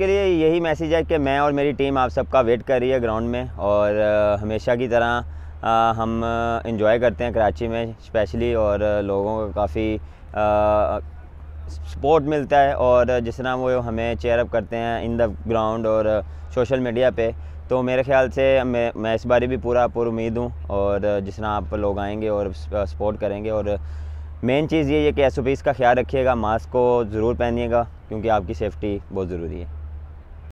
के लिए यही मैसेज है कि मैं और मेरी टीम आप सबका वेट कर रही है ग्राउंड में और हमेशा की तरह हम इंजॉय करते हैं कराची में स्पेशली और लोगों को काफ़ी सपोर्ट मिलता है और जिस तरह वो हमें चेयरअप करते हैं इन द ग्राउंड और सोशल मीडिया पे तो मेरे ख्याल से मैं मैं इस बारे भी पूरा पूरा उम्मीद हूँ और जिस तरह आप लोग आएँगे और सपोर्ट करेंगे और मेन चीज़ ये है कि एस का ख्याल रखिएगा मास्क को ज़रूर पहनिएगा क्योंकि आपकी सेफ्टी बहुत ज़रूरी है।